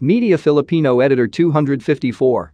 Media Filipino Editor 254.